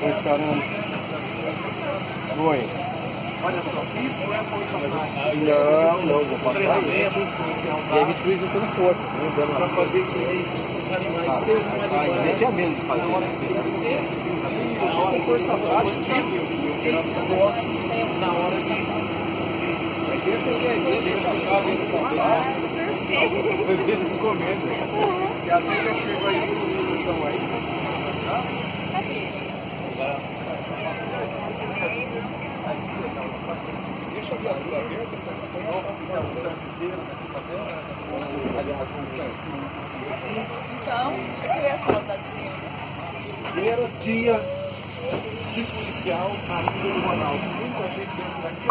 Pois caramba. Foi. Olha só, isso é força Não, não, vou passar. E a gente foi juntando força. para fazer que os animais sejam A gente animais. tinha medo de fazer. Tem que ser com força prática e posse na hora de. Deixa a chave aí no papel. Perfeito. comendo. E às vezes eu chego aí com estão aí. Deixa a viatura verde, se alguma videiras aqui pra dentro. Aliás, Então, deixa eu ver as fotos. Primeiros dia de policial Ilha do Ronaldo. Muita gente dentro daqui.